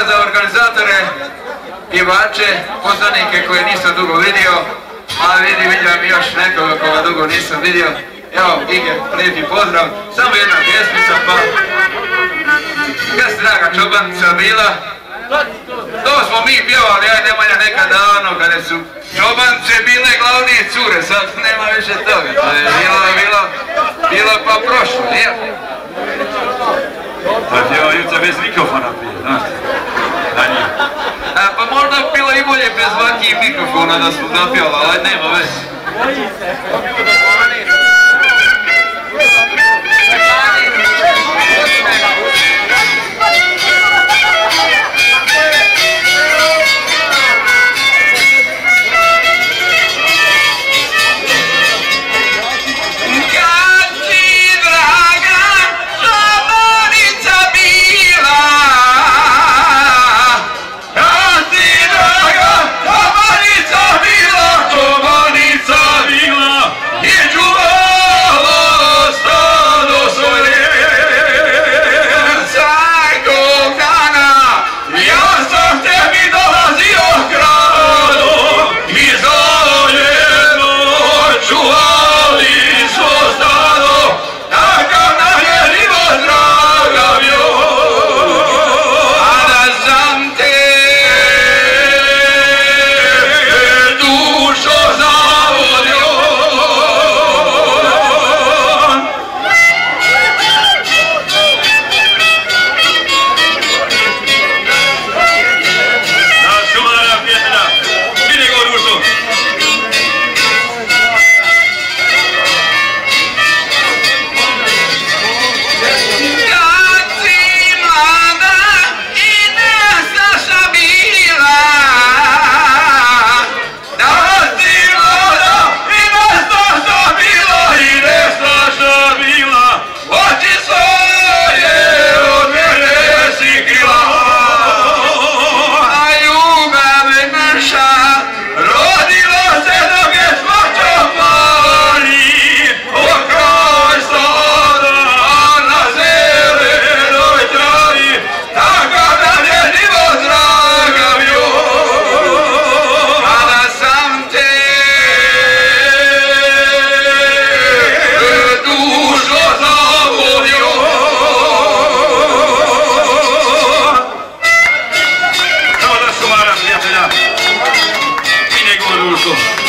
pozdrav za organizatore, pjevače, poznanike koje nisam dugo vidio, a vidi vidim još nekoga koga dugo nisam vidio. Evo, Ige, lijepi pozdrav, samo jedna pjesmica pa... Kad draga čobanca bila, to smo mi pjevali, nema Nemanja nekad davno, kada su čobance bile glavne cure, sad nema više toga, to je bilo, bilo, bilo pa prošlo, lijepo. Pa pjeva Juca bez mikrofona pije, znaš najbolje bez vaki i mikrofona da smo zapjela, ali nema već. veze. 거.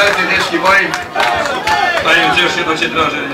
Кстати, речки бой. Даем держи, вообще дрожжи.